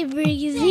Hi, Breezy.